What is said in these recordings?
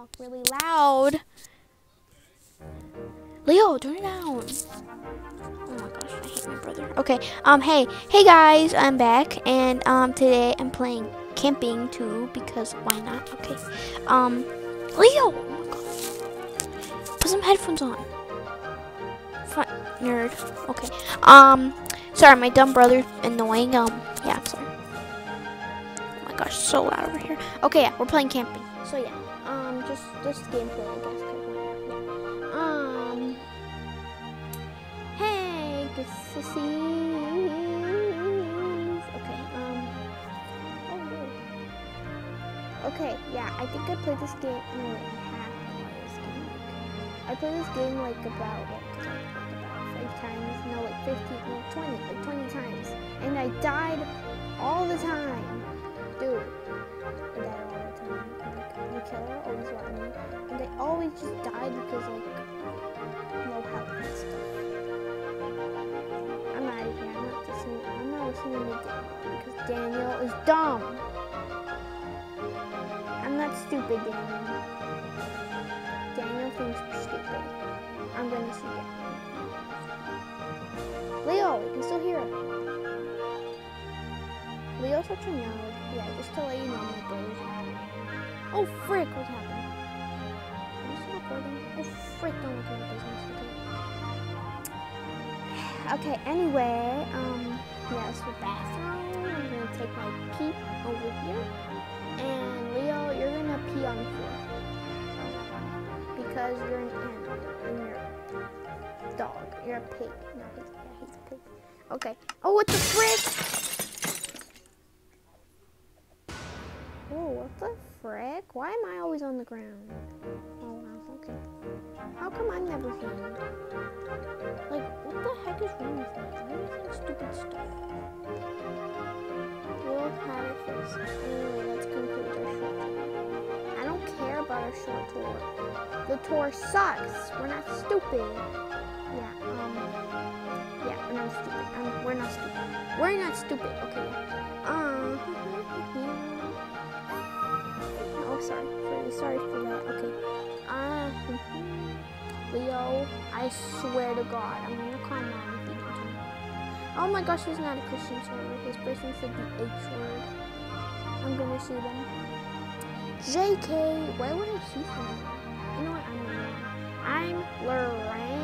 talk really loud. Leo, turn it down. Oh my gosh, I hate my brother. Okay, um, hey, hey guys, I'm back, and um, today I'm playing camping too because why not? Okay, um, Leo, oh my gosh, put some headphones on. Nerd. Okay, um, sorry, my dumb brother annoying. Um, yeah, sorry. Gosh, so loud over here. Okay, yeah, we're playing camping. So yeah, um, just just gameplay, I guess. Yeah. Um. Hey. Okay. Um. Oh. Okay. Yeah, I think I played this game. No, wait, I played this game. Like, I played this game like about like about five times. No, like fifteen, no, twenty, like twenty times, and I died all the time, I just died because like no help and stuff. I'm out of here. I'm not listening. I'm not listening to Daniel because Daniel is dumb. I'm not stupid, Daniel. Daniel thinks we're stupid. I'm gonna see Daniel. Leo, you can still hear him. Leo's such a nerd. Yeah, just to let you know, my brother's. Oh, frick, what happened? Am I still recording? Frick, don't look at. Okay. Okay, anyway, um, yeah, it's the bathroom. I'm gonna take my pee over here. And Leo, you're gonna pee on the floor. Because you're an animal and you're a dog. You're a pig. No, he's, yeah, he's a pig. Okay. Oh, what the frick? Oh, what the frick? Why am I always on the ground? Oh, How come I'm never found? Like, what the heck is wrong with me? Why am I saying stupid stuff? Have it fixed. Anyway, let's conclude our short. I don't care about our short tour. The tour sucks. We're not stupid. Yeah, um, yeah, we're not stupid. Um, we're not stupid. We're not stupid. Okay. Um. Oh, sorry. Sorry for that. Okay. Uh, Leo, I swear to God, I'm gonna calm down if you don't tell me. Oh my gosh, he's not a Christian server. His person said the H word. I'm gonna sue them. JK, why would I sue them? You know what? I'm Lorraine. I'm Lorraine.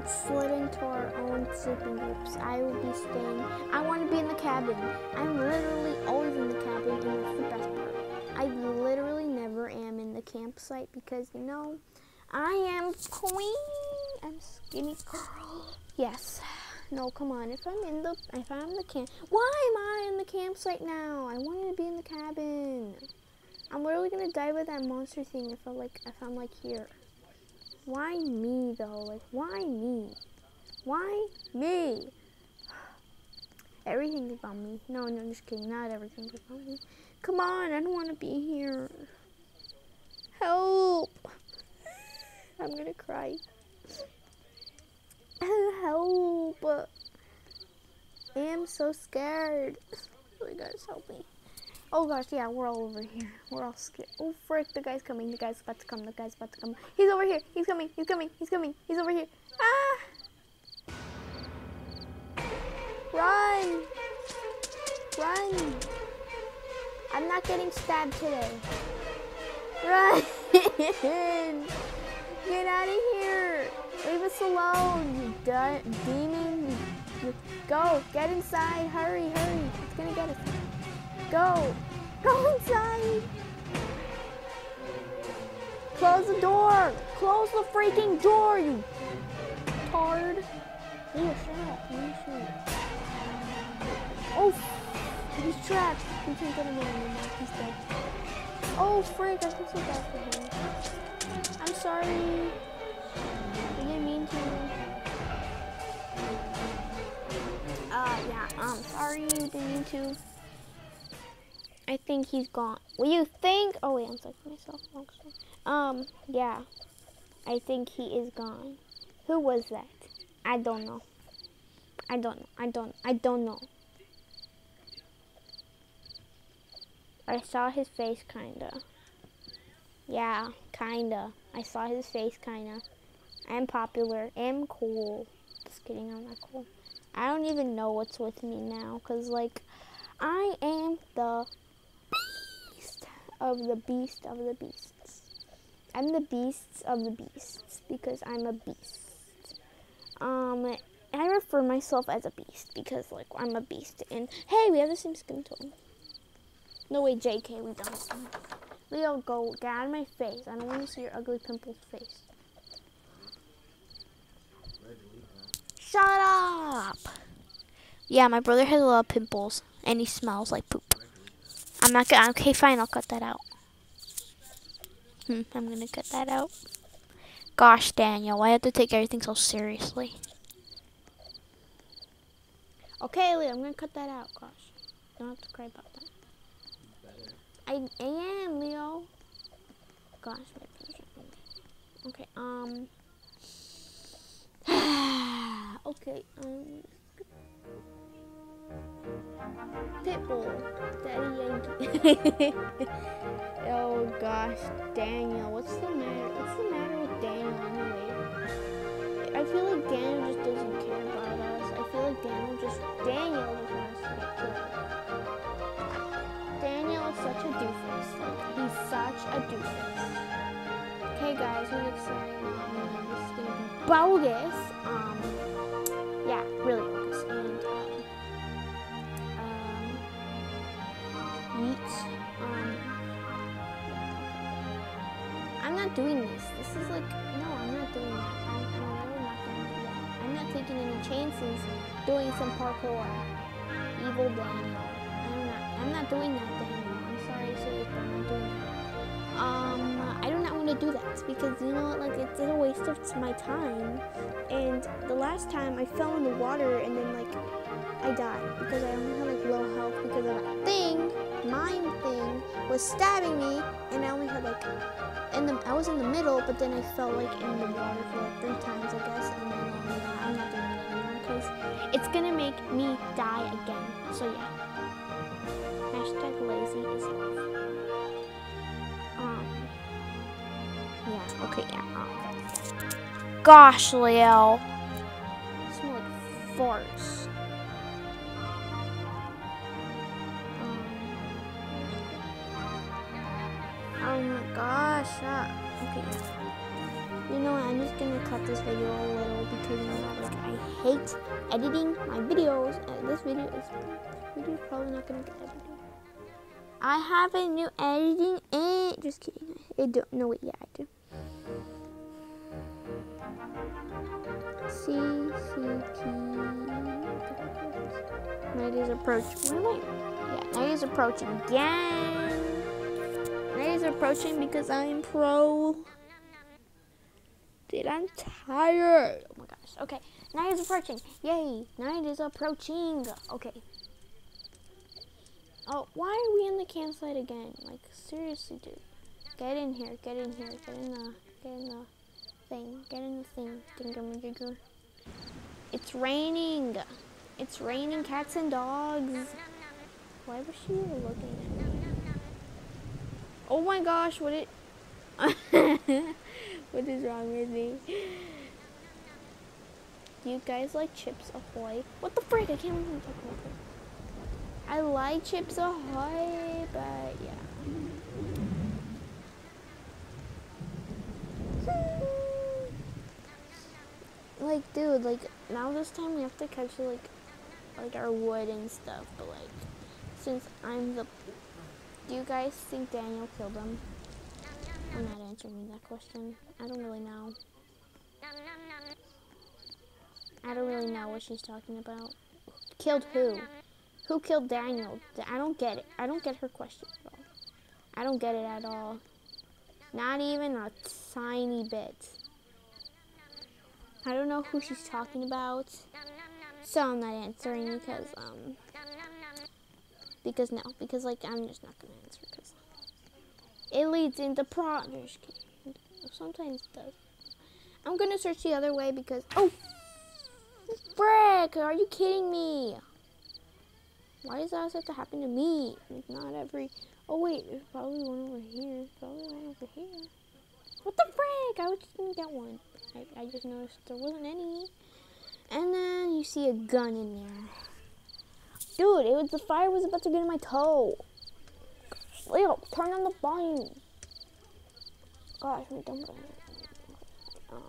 Let's into our own sleeping groups. I will be staying. I want to be in the cabin. I'm literally always in the cabin, and that's the best part. I literally never am in the campsite because, you know, I am queen. I'm skinny girl. Yes. No, come on. If I'm in the, if I'm the camp, why am I in the campsite now? I wanted to be in the cabin. I'm literally gonna die by that monster thing if I like, if I'm like here. Why me though? Like, why me? Why me? Everything's about me. No, no, I'm just kidding. Not everything's about me. Come on, I don't want to be here. Help! I'm gonna cry. Help! I am so scared. Oh my help me. Oh gosh, yeah, we're all over here. We're all scared. Oh frick, the guy's coming. The guy's about to come. The guy's about to come. He's over here. He's coming. He's coming. He's coming. He's over here. Ah! Run! Run! I'm not getting stabbed today. Run! Get out of here! Leave us alone, you de demon. Go, get inside. Hurry, hurry. It's gonna get us. Go! Go inside! Close the door! Close the freaking door, you tard! Leo, shut up. Leo, shut up. Oh, he's trapped. We can't get him in anymore. He's dead. Oh, frick. I feel so bad for him. I'm sorry. I didn't mean to. Uh, yeah, I'm sorry. You didn't mean to. I think he's gone. Well, you think? Oh wait, I'm talking to myself. Um, yeah, I think he is gone. Who was that? I don't know. I don't. Know. I don't. I don't know. I saw his face, kinda. Yeah, kinda. I saw his face, kinda. I'm popular. I'm cool. Just kidding. I'm not cool. I don't even know what's with me now, cause like, I am the of the beast of the beasts. I'm the beasts of the beasts because I'm a beast. Um, I refer myself as a beast because like I'm a beast. And hey, we have the same skin tone. No way, JK, we don't. Leo, go get out of my face. I don't want to see your ugly pimples face. Shut up! Yeah, my brother has a lot of pimples and he smells like poop. I'm not gonna. Okay, fine. I'll cut that out. Hmm, I'm gonna cut that out. Gosh, Daniel, why have to take everything so seriously? Okay, Leo, I'm gonna cut that out. Gosh, don't have to cry about that. I, am, Leo. Gosh, my. Okay, um. okay, um. Pitbull, Daddy Yankee. oh gosh, Daniel, what's the matter? What's the matter with Daniel anyway? I feel like Daniel just doesn't care about us. I feel like Daniel just Daniel just wants to get killed. Daniel is such a doofus. He's such a doofus. Okay, guys, I'm excited. Um, this is gonna be bogus. Um, yeah, really um, um, I'm not doing this. This is like, no, I'm not doing that. I'm, I'm really not doing that. I'm not taking any chances doing some parkour. Evil Daniel. I'm not, I'm not doing that, Daniel. I'm sorry but I'm not doing that. Um, I do not want to do that because you know, like it's a waste of my time. And the last time I fell in the water and then like I died because I only had like low health because of was stabbing me, and I only had like, in the I was in the middle, but then I fell like in the water for like three times, I guess, and then um, I'm not doing it anymore because it's gonna make me die again. So yeah. Hashtag lazy is off. Um. Yeah. Okay. Yeah. Um. Gosh, Leo. Smell like farts. Gosh. Uh, okay. You know what? I'm just gonna cut this video a little because you know, like I hate editing my videos. And this video is video probably not gonna get edited. I have a new editing and just kidding. I don't know it. Yeah, I do. C C T. Night is approaching. Yeah, night is approaching again. Night is approaching because I'm pro. Dude, I'm tired. Oh my gosh. Okay, night is approaching. Yay, night is approaching. Okay. Oh, why are we in the campsite again? Like, seriously, dude. Get in here, get in here, get in the, get in the thing, get in the thing. Dingamajigger. It's raining. It's raining cats and dogs. Why was she looking at me? Oh my gosh, what it... what is wrong with me? Do you guys like Chips Ahoy? What the frick? I can't even talk about. I like Chips Ahoy, but yeah. like, dude, like now this time we have to catch like, like our wood and stuff. But like, since I'm the, do you guys think Daniel killed him? I'm not answering that question. I don't really know. I don't really know what she's talking about. Killed who? Who killed Daniel? I don't get it. I don't get her question at all. I don't get it at all. Not even a tiny bit. I don't know who she's talking about. So I'm not answering because, um, because no, because like I'm just not gonna answer because it leads into pro. Just. Sometimes it does. I'm gonna search the other way because oh, frick! Are you kidding me? Why does that have to happen to me? Like not every. Oh wait, there's probably one over here. Probably one over here. What the frick? I was just gonna get one. I, I just noticed there wasn't any. And then you see a gun in there. Dude, it was the fire was about to get in my toe. Leo, turn on the volume. Gosh, I'm done. Um.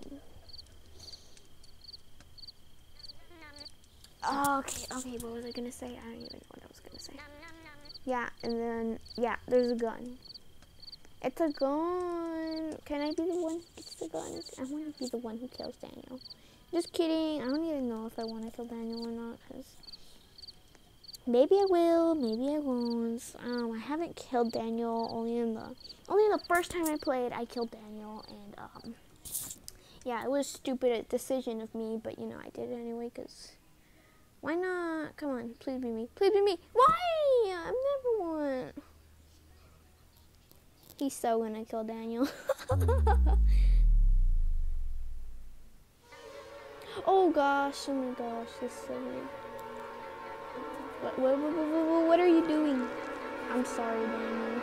Okay, okay, what was I gonna say? I don't even know what I was gonna say. Yeah, and then, yeah, there's a gun. It's a gun. Can I be the one who gets the gun? I want to be the one who kills Daniel. Just kidding. I don't even know if I want to kill Daniel or not, because maybe I will, maybe I won't. Um, I haven't killed Daniel. Only in the only the first time I played, I killed Daniel, and um, yeah, it was a stupid decision of me, but you know, I did it anyway, cause why not? Come on, please be me. Please be me. Why? I'm never one. He's so gonna kill Daniel. oh gosh, oh my gosh, this is so weird. What, what, what, what, are you doing? I'm sorry, Daniel.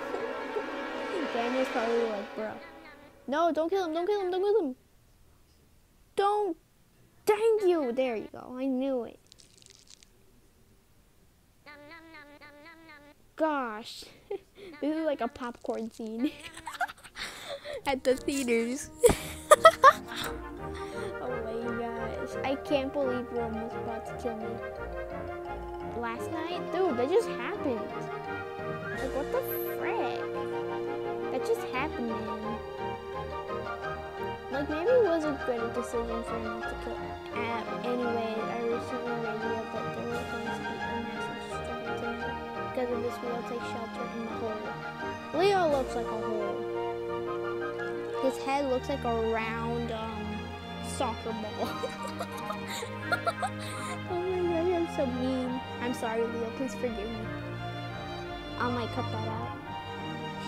Daniel's probably like, bro. No, don't kill him, don't kill him, don't kill him. Don't. Thank you. There you go. I knew it. Gosh. this is like a popcorn scene at the theaters. oh my gosh. I can't believe you're almost about to kill me. Last night? Dude, that just happened. Like, what the frick? That just happened, man. Like, maybe it was a good decision for him to kill. Uh, anyway, I recently radio that there was going to be a massive struggle because of this we'll take shelter in the hole. Leo looks like a hole. His head looks like a round um, soccer ball. oh my god, so mean. I'm sorry, Leo. Please forgive me. I might cut that out.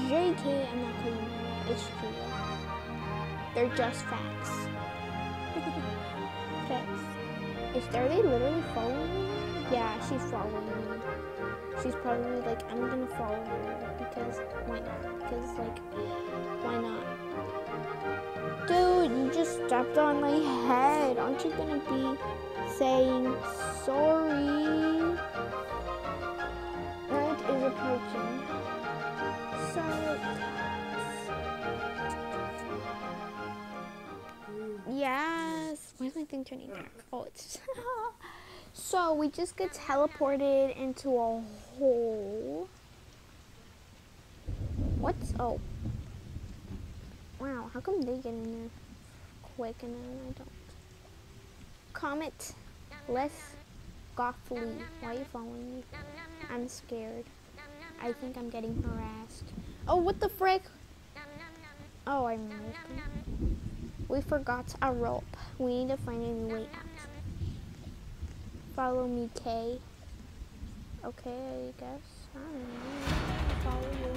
JK, I'm not cutting that. It's true. They're just facts. facts. Is they literally following me? Yeah, she's following me. She's probably like, I'm gonna follow her because why not? Because like, why not? Dude, you just stepped on my head. Aren't you gonna be saying sorry? Night is approaching. So. Yes. Why is my thing turning dark? Oh, it's. so we just get teleported into a hole. What's. Oh. Wow, how come they get in there quick and I don't? Comet, less gothly. Why are you following me? I'm scared. I think I'm getting harassed. Oh, what the frick? Oh, I remember. We forgot a rope. We need to find a new way out. Follow me, Kay. Okay, I guess. I don't know. I'll follow you.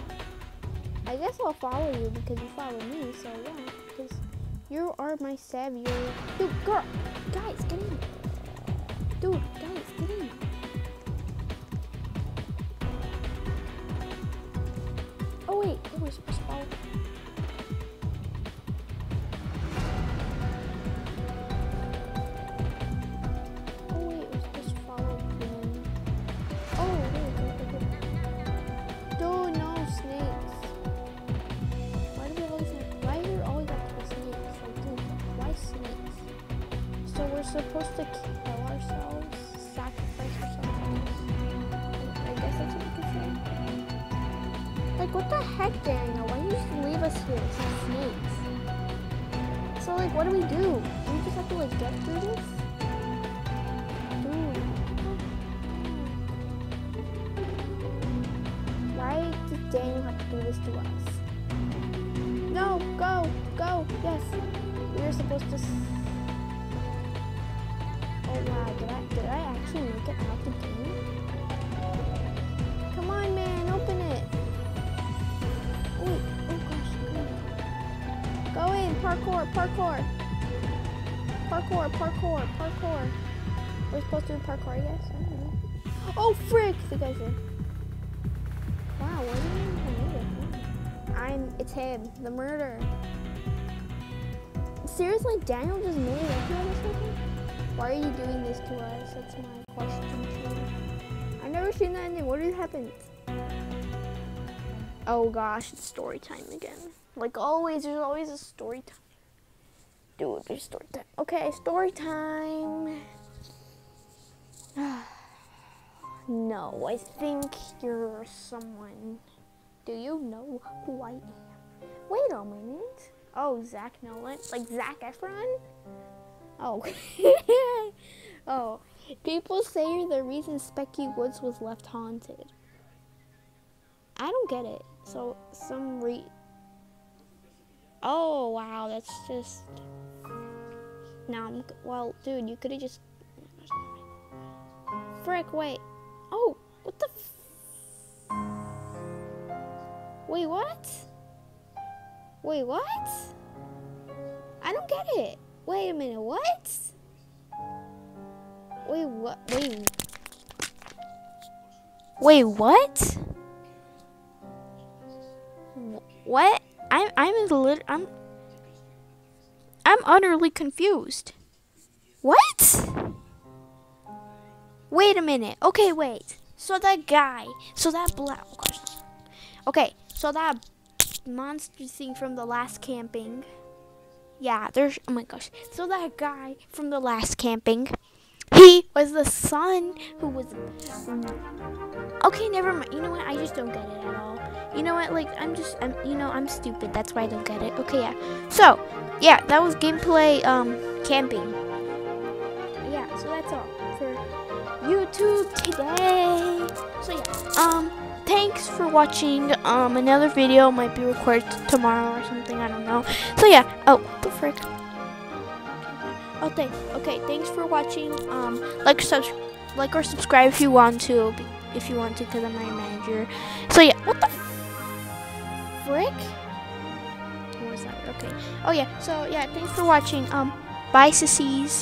I guess I'll follow you because you follow me, so yeah. Because you are my savior. You girl! Guys, get in! Supposed to kill ourselves, sacrifice ourselves. I guess that's what you could say. Like, what the heck, Daniel? Why do you just leave us here? Some snakes. So, like, what do we do? Do we just have to, like, get through this? Why does Daniel have to do this to us? No, go, go, yes. We are supposed to Oh wow, did I, did I actually make it out the game? Come on, man, open it. Wait, oh gosh, go. In, parkour, parkour. Parkour, parkour, parkour. We're supposed to do parkour, I guess. I don't know. Oh, frick! The guy's there. Wow, what are you I'm, it's him, the murderer. Seriously, Daniel just made it up here or? Why are you doing this to us? That's my question to you. I've never seen that ending. What did happen? Oh gosh, it's story time again. Like always, there's always a story time. Dude, there's story time. Okay, story time. no, I think you're someone. Do you know who I am? Wait a minute. Oh, Zach Nolan? Like Zac Efron? Oh. oh. People say the reason Specky Woods was left haunted. I don't get it. So, some re. Oh, wow, that's just. No, I'm. Well, dude, you could have just. Frick, wait. Oh, what the. F- Wait, what? Wait, what? I don't get it. Wait a minute, what? Wait, what? Wait. Wait, what? What? I'm I'm little I'm I'm utterly confused. What? Wait a minute. Okay, wait. So that guy, so that black. Okay, so that monster thing from the last camping. Yeah, there's, oh my gosh. So that guy from the last camping, he was the son who was, okay, never mind. You know what? I just don't get it at all. You know what? Like, I'm just, I'm, you know, I'm stupid. That's why I don't get it. Okay, yeah. So, yeah, that was gameplay, um, camping. Yeah, so that's all for YouTube today. So, yeah, um, thanks for watching. Um, another video might be recorded tomorrow or something. I don't know. So yeah. Oh, the frick. Okay. Okay. Thanks for watching. Um, like sub, like or subscribe if you want to. If you want to, because I'm your manager. So yeah. What the frick? What was that? Okay. Oh yeah. So yeah. Thanks for watching. Um, bye, sissies.